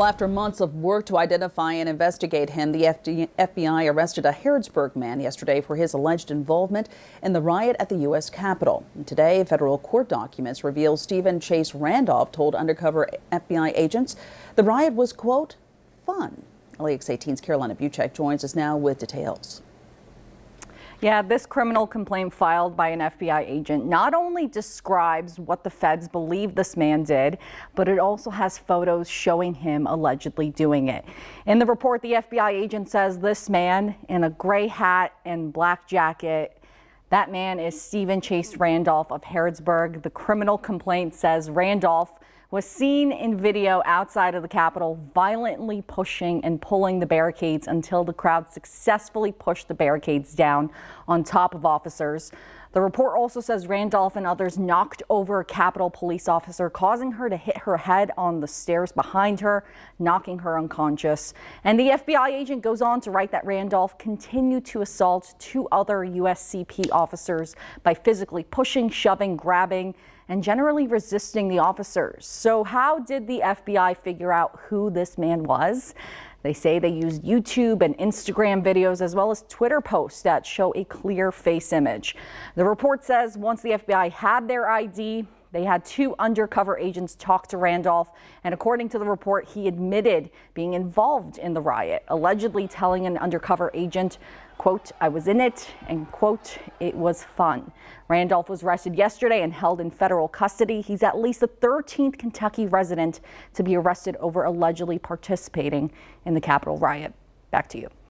Well, after months of work to identify and investigate him, the FBI arrested a Harrodsburg man yesterday for his alleged involvement in the riot at the U.S. Capitol. And today, federal court documents reveal Stephen Chase Randolph told undercover FBI agents the riot was, quote, fun. LEX 18's Karolina Buczek joins us now with details. Yeah, this criminal complaint filed by an FBI agent not only describes what the feds believe this man did, but it also has photos showing him allegedly doing it. In the report, the FBI agent says this man in a gray hat and black jacket that man is Stephen Chase Randolph of Harrodsburg. The criminal complaint says Randolph was seen in video outside of the Capitol violently pushing and pulling the barricades until the crowd successfully pushed the barricades down on top of officers. The report also says Randolph and others knocked over a Capitol police officer, causing her to hit her head on the stairs behind her, knocking her unconscious. And the FBI agent goes on to write that Randolph continued to assault two other USCP officers by physically pushing, shoving, grabbing, and generally resisting the officers. So how did the FBI figure out who this man was? They say they used YouTube and Instagram videos as well as Twitter posts that show a clear face image. The report says once the FBI had their ID, they had two undercover agents talk to Randolph, and according to the report, he admitted being involved in the riot, allegedly telling an undercover agent, quote, I was in it, and quote, it was fun. Randolph was arrested yesterday and held in federal custody. He's at least the 13th Kentucky resident to be arrested over allegedly participating in the Capitol riot. Back to you.